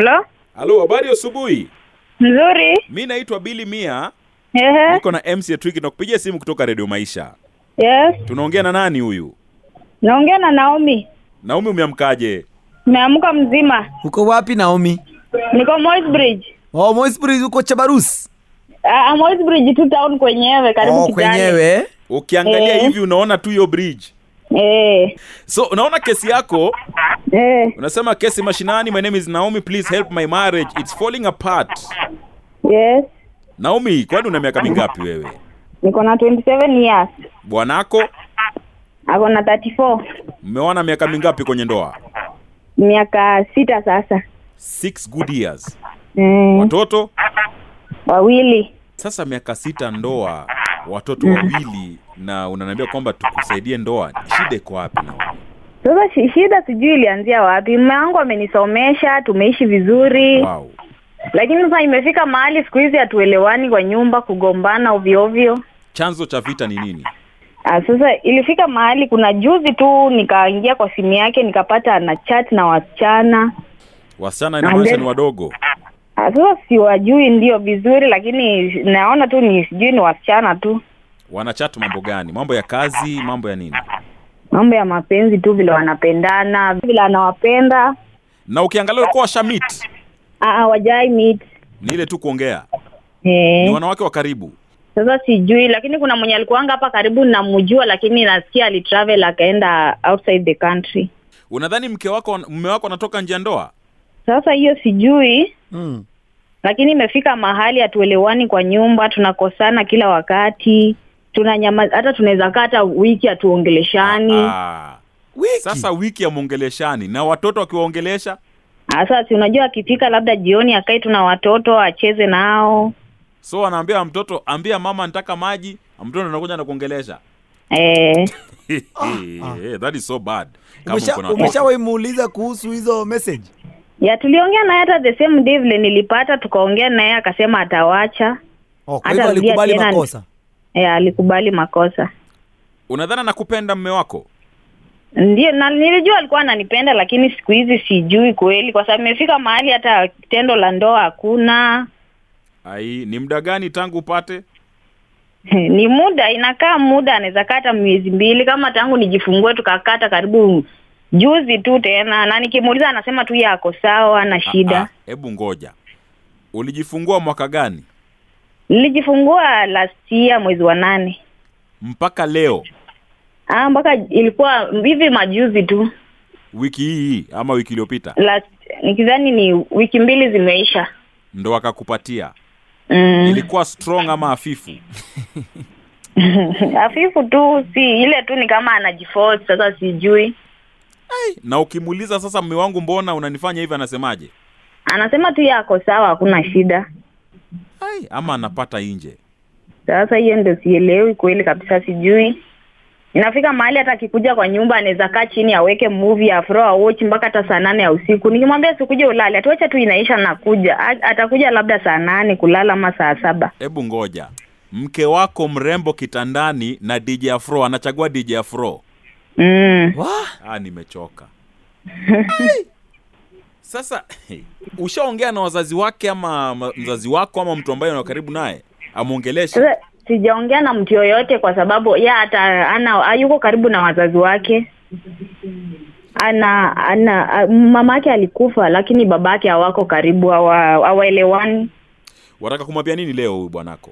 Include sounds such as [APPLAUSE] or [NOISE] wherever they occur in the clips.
Hello? Halo, habari asubuhi. Nzuri. Mi naitwa Billy Mia, Ehe. niko na MC Trick na kupigia simu kutoka Radio Maisha. Yes. Tunaongea na nani huyu? Naongea na Naomi. Naomi, umeamkaje? Nimeamka mzima. Uko wapi Naomi? Niko Moi's Bridge. Oh, Moisbridge uko Chabarus. Ah, Moi's Bridge tu town kwenyewe karibu Oh, Kitale. kwenyewe. Ukiangalia Eh. hivi unaona tu hiyo bridge. Eh. So unaona kesi yako, Eh. unasema kesi mashinani, my name is Naomi, please help my marriage, it's falling apart. Yes. Naomi, kwani una miaka mingapi wewe? Niko na 27 years. Bwanako Ako na 34. mmeona miaka mingapi kwenye ndoa? Miaka sita sasa. Six good years. Mm. Watoto Wawili. sasa, miaka sita ndoa, watoto mm. wawili, na unaniambia kwamba tukusaidie ndoa. Shida iko wapi na Sasa shida sijui ilianzia wapi. Mume wangu amenisomesha, tumeishi vizuri. Wow. Lakini sasa imefika mahali siku hizi hatuelewani kwa nyumba, kugombana ovyo ovyo. Chanzo cha vita ni nini? Ah, sasa ilifika mahali kuna juzi tu nikaingia kwa simu yake nikapata ana chat na wasichana. Wasichana inamaanisha ni wadogo. Ah, sasa siwajui ndio vizuri, lakini naona tu ni sijui ni wasichana tu, Wanachat mambo gani? Mambo ya kazi, mambo ya nini? mambo ya mapenzi tu, vile wanapendana, vile anawapenda. Na ukiangalia ulikuwa washamit, Ah, wajai meet ni ile tu kuongea. Ni eh. wanawake wa karibu. Sasa sijui, lakini kuna mwenye alikuanga hapa karibu namjua, lakini nasikia alitravel akaenda outside the country. Unadhani mke wako mume wako anatoka nje ya ndoa? Sasa hiyo sijui, Mm. lakini imefika mahali hatuelewani kwa nyumba, tunakosana kila wakati, tunanyama, hata tunaweza kaa hata wiki hatuongeleshani. Ah. Wiki. Sasa wiki amwongeleshani na watoto akiwaongelesha Ah, Sasa si unajua akifika labda jioni akae tu na watoto acheze nao so anaambia mtoto ambia mama nataka maji, mtoto anakuja na kuongelesha. [LAUGHS] eh, that is so bad. Kama Umesha- uko na watoto. Umeshawahi muuliza kuhusu hizo message? ya tuliongea naye hata the same day vile nilipata, tukaongea naye akasema atawacha. Oh, Hata rudia alikubali tena. makosa. Eh, alikubali makosa. Unadhani nakupenda mme wako? Ndio, na nilijua alikuwa ananipenda, lakini siku hizi sijui kweli, kwa sababu imefika mahali hata tendo la ndoa hakuna. Ai, ni muda gani tangu upate? ni muda, inakaa muda, anaweza kata miezi mbili, kama tangu nijifungue tukakata karibu juzi tu tena, na nikimuuliza anasema tu yako sawa, na shida. Ah, ah, Hebu ngoja. Ulijifungua mwaka gani? Nilijifungua last year mwezi wa nane. Mpaka leo Ah, mpaka ilikuwa hivi majuzi tu wiki hii ama wiki iliyopita last, nikidhani ni wiki mbili zimeisha. ndo akakupatia. Mm. Ilikuwa strong ama hafifu? [LAUGHS] Hafifu tu, si ile tu, ni kama anajiforce. Sasa sijui, Na ukimuuliza sasa, mme wangu, mbona unanifanya hivi, anasemaje? anasema tu yako sawa, hakuna shida. Ai, ama anapata nje. Sasa hiyo ndio sielewi kweli kabisa, sijui. Inafika mahali hata akikuja kwa nyumba anaweza kaa chini aweke movie afro awatch mpaka hata saa nane ya usiku. Nikimwambia sikuja ulale, atuacha tu inaisha, nakuja. Atakuja labda saa nane kulala ama saa saba. Hebu ngoja, mke wako mrembo kitandani na DJ Afro anachagua DJ Afro. Mm. Wah, Ah, nimechoka. [LAUGHS] Sasa [LAUGHS] ushaongea na wazazi wake ama mzazi wako ama mtu ambaye ana karibu naye amwongeleshe? Sijaongea na mtu yoyote kwa sababu ya hata ana hayuko karibu na wazazi wake. Ana ana a- mama yake alikufa, lakini baba yake hawako karibu, hawaelewani awa Wataka kumwambia nini leo huyu bwanako?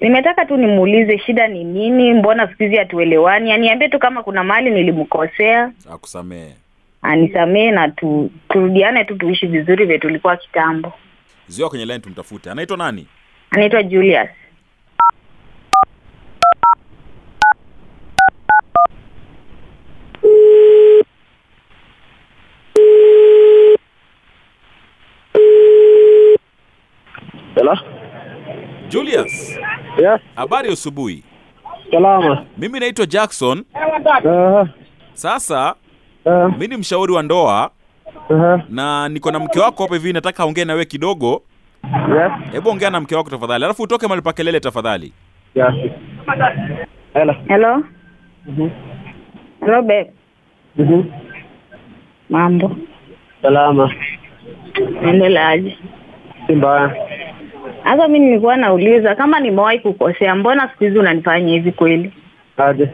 Nimetaka tu nimuulize shida ni nini, mbona siku hizi hatuelewani? Aniambie tu kama kuna mali nilimkosea, Akusamehe. Anisamee na tu, turudiane tu tuishi vizuri vile tulikuwa kitambo. Ziwa kwenye line tumtafute. Anaitwa nani? Anaitwa Julius. Hello? Julius. Yes, Habari yes. asubuhi. salama. Mimi naitwa Jackson. Uh-huh. Sasa uh, mi ni mshauri wa ndoa uh, na niko na mke wako hapa hivi, nataka aongee na wewe kidogo. yes, Hebu ongea na mke wako tafadhali, alafu utoke mahali pa kelele tafadhali. yes. Hello. Hello? Mhm. Hello babe. Mhm. Mambo. Salama. Endeleaje? Si mbaya. Sasa mi nilikuwa nauliza kama nimewahi kukosea, mbona siku hizi unanifanya hivi kweli? Aje.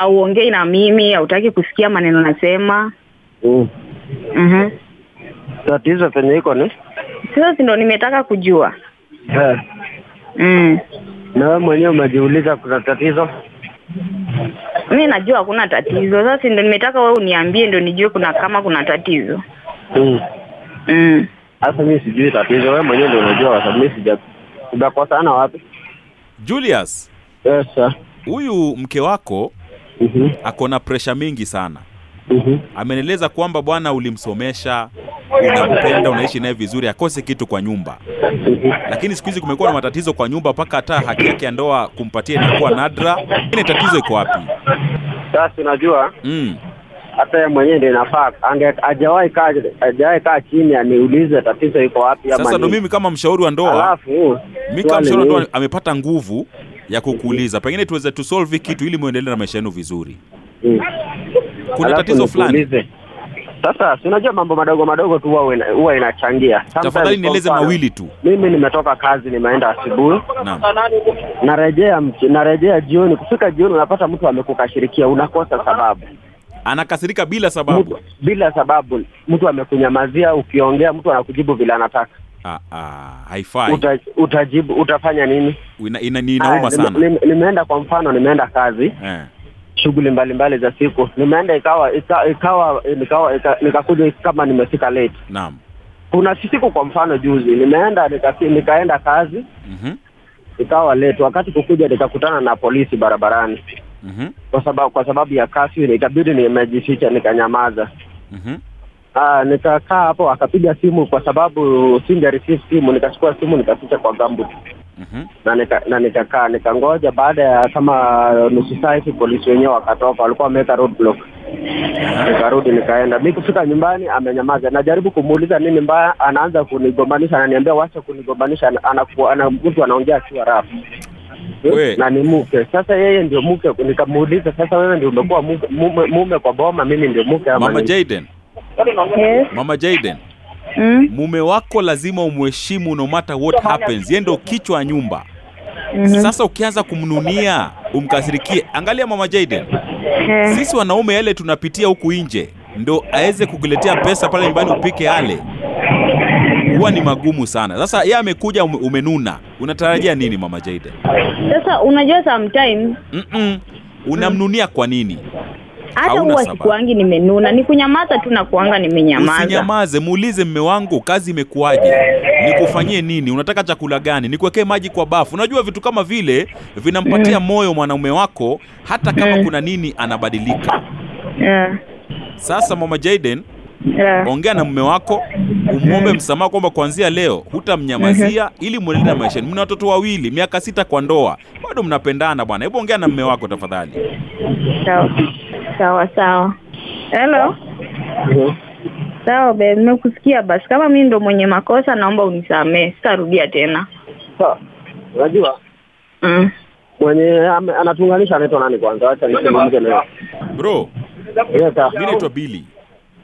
Auongei na mimi, hautaki kusikia maneno nasema. Mm. mm-hmm. Tatizo penye iko ni Sasa sindo nimetaka kujua. yeah. Mm. na wewe mwenyewe umejiuliza kuna tatizo? Mi najua hakuna tatizo. Sasa sindo nimetaka we uniambie ndo nijue kuna kama kuna tatizo. Mm. Mm. Sasa mi sijui tatizo, we mwenyewe ndo unajua kwa sababu mimi sija tujakosana wapi? Julius, Yes, sir. huyu mke wako Mhm. ako na presha mingi sana. mm -hmm. Amenieleza kwamba bwana, ulimsomesha, unampenda, unaishi naye vizuri, akose kitu kwa nyumba, mm -hmm. lakini siku hizi kumekuwa na matatizo kwa nyumba, mpaka hata haki yake ya ndoa kumpatia inakuwa nadra. Ile tatizo iko wapi? Sasa unajua Mm. hata yeye mwenyewe ndio inafaa ange hajawahi kaa hajawahi kaa chini aniulize tatizo iko wapi ama Sasa ndo mimi kama mshauri wa ndoa, Alafu mimi kama mshauri wa ndoa amepata nguvu ya kukuuliza, pengine tuweze tusolve kitu ili muendelee na maisha yenu vizuri. Mm. Kuna Alafu tatizo fulani. Sasa si unajua mambo madogo madogo tu huwa inachangia. Tafadhali nieleze mawili tu. Mimi nimetoka kazi, nimeenda asubuhi, na. narejea narejea jioni. Kufika jioni, unapata mtu amekukashirikia, unakosa sababu Anakasirika bila sababu. mtu, bila sababu. Mtu amekunyamazia, ukiongea mtu anakujibu vile anataka. Ah, ah, haifai. Uta, utajibu utafanya nini? Ina, ina, inauma sana. nime- Nimeenda kwa mfano, nimeenda kazi Eh. shughuli mbalimbali za siku, nimeenda ikawa ika- ikawa nikawa ika- nikakuja kama nimefika late. Naam. Kuna siku kwa mfano juzi nimeenda nika, nikaenda kazi Mhm. ikawa late, wakati kukuja nikakutana na polisi barabarani mm-hmm. kwa sababu kwa sababu ya kasi, ikabidi nimejificha nikanyamaza. Mhm. Ah, nikakaa hapo, akapiga simu kwa sababu singe receive simu, nikachukua simu nikaficha kwa gambut Mm na nika, na nikakaa nikangoja. Baada ya kama nusu saa hivi polisi wenyewe wakatoka, walikuwa wameweka roadblock. Nikarudi nikaenda, mi kufika nyumbani amenyamaza. Najaribu kumuuliza nini mbaya, anaanza kunigombanisha, ananiambia wacha kunigombanisha, mtu anaongea akiwa rafu na ni mke. Sasa yeye ndio mke, nikamuuliza sasa, wewe ndio umekuwa mume, mume, mume kwa boma, mimi ndio mke ama Mama? Jaden, Yes. Mama Jaden, Mm. mume wako lazima umheshimu no matter what happens. Yeye ndo kichwa nyumba. Mm -hmm. Sasa ukianza kumnunia, umkasirikie. Angalia Mama Jaden, yeah. sisi wanaume yale tunapitia huku nje ndo aweze kukuletea pesa pale nyumbani upike yale, huwa ni magumu sana. Sasa yeye amekuja ume- umenuna, unatarajia nini Mama Jaden? Sasa unajua sometimes Mm-mm. Unamnunia kwa nini? Hata huwa sikuangi nimenuna, ni kunyamaza tu na kuanga nimenyamaza. Usinyamaze, muulize mme wangu, kazi imekuwaje? Nikufanyie nini? Unataka chakula gani? Nikuwekee maji kwa bafu? Unajua vitu kama vile vinampatia moyo mwanaume wako, hata kama Mm. kuna nini anabadilika. Yeah. Sasa mama Jaden, Yeah. ongea na mume wako, umwombe msamaha kwamba kuanzia leo hutamnyamazia ili muendelee na maisha. Mna watoto wawili, miaka sita kwa ndoa, bado mnapendana bwana. Hebu ongea na mume wako tafadhali. Sawa sawa sawa. Hello. Sawa be, nimekusikia basi. Kama mimi ndo mwenye makosa, naomba unisamee, sitarudia tena. Sawa. Unajua Mm. mwenye anatunganisha anatuunganisha anaitwa nani kwanza? Acha nisemamke leo. Bro, Yes, mimi naitwa Billy.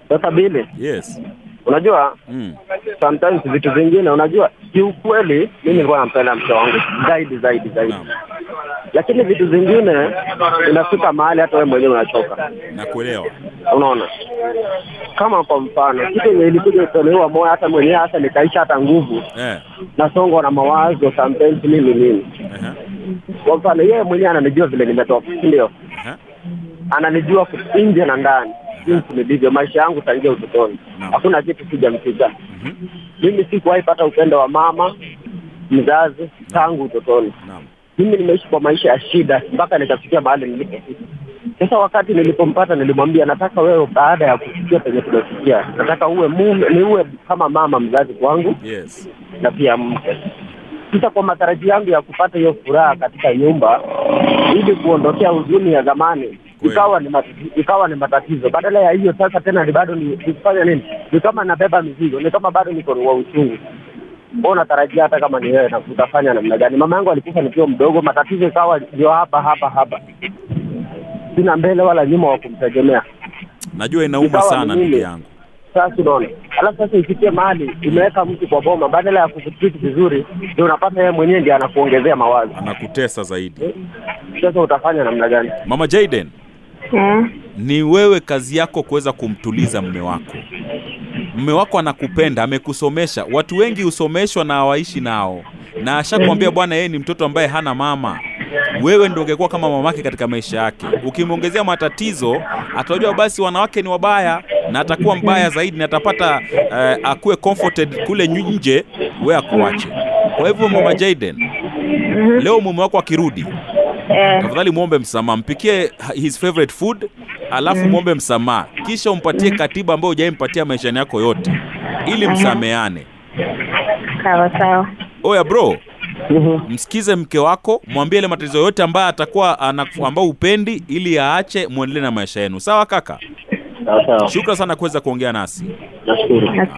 Sasa Bili, Yes. unajua Mm. sometimes vitu vingine, unajua kiukweli, mimi nilikuwa nampenda mke wangu zaidi zaidi zaidi, Naam. Lakini vitu vingine inafika mahali hata wewe mwenyewe unachoka. Nakuelewa. Unaona, kama kwa mfano kitu yenye ilikuja kutolewa moyo, hata mwenyewe hata nikaisha hata nguvu, Eh. nasongwa na mawazo sometimes, mimi nini. -huh. Kwa mfano yeye mwenyewe ananijua vile nimetoka, si ndio? -huh. ananijua nje na ndani jinsi nilivyo, maisha yangu tangia utotoni, hakuna no. kitu sijamficha. -hmm. Mimi sikuwahi pata upendo wa mama mzazi no. tangu utotoni. Naam. Mimi nimeishi kwa maisha ya shida mpaka nikafikia mahali nilipofika. Sasa wakati nilipompata, nilimwambia nataka wewe, baada ya kufikia penye tumefikia, nataka uwe mume, ni uwe kama mama mzazi kwangu Yes. na pia mke. Sasa kwa matarajio yangu ya kupata hiyo furaha katika nyumba, ili kuondokea huzuni ya zamani, ikawa ni matatizo, ikawa ni matatizo. Badala ya hiyo sasa tena ni bado ni kufanya nini? Ni kama nabeba mizigo, ni kama bado niko wa uchungu. Wewe tarajia hata kama ni wewe na utafanya namna gani? Mama yangu alikufa nikiwa mdogo, matatizo ikawa ndio hapa hapa hapa, sina mbele wala nyuma wa kumtegemea. Najua inauma sana ndugu yangu. Sasa unaona, alafu sasa ifikie mahali imeweka mtu kwa boma, badala ya kukutriti vizuri, ndio unapata yeye mwenyewe ndiye anakuongezea mawazo. Anakutesa zaidi. Sasa utafanya namna gani? Mama Jaden, Mm. ni wewe kazi yako kuweza kumtuliza mme wako. Mme wako anakupenda, amekusomesha. Watu wengi husomeshwa na hawaishi nao, na ashakwambia bwana, yeye ni mtoto ambaye hana mama. Wewe ndio ungekuwa kama mamake katika maisha yake. Ukimwongezea matatizo, atajua basi wanawake ni wabaya, na atakuwa mbaya zaidi, na atapata uh, akuwe comforted kule nje, wewe akuache. Kwa hivyo mama Jaden, leo mume wako akirudi, Eh, tafadhali muombe msamaha, mpikie his favorite food, alafu mwombe msamaha, kisha umpatie katiba ambayo hujaimpatia maishani yako yote, ili msameane. sawa sawa. Oya bro, msikize mke wako, mwambie ile matatizo yote ambayo atakuwa ambao upendi, ili aache, muendelee na maisha yenu. Sawa kaka, Sawa sawa, Shukrani sana kuweza kuongea nasi. nashukuru. As-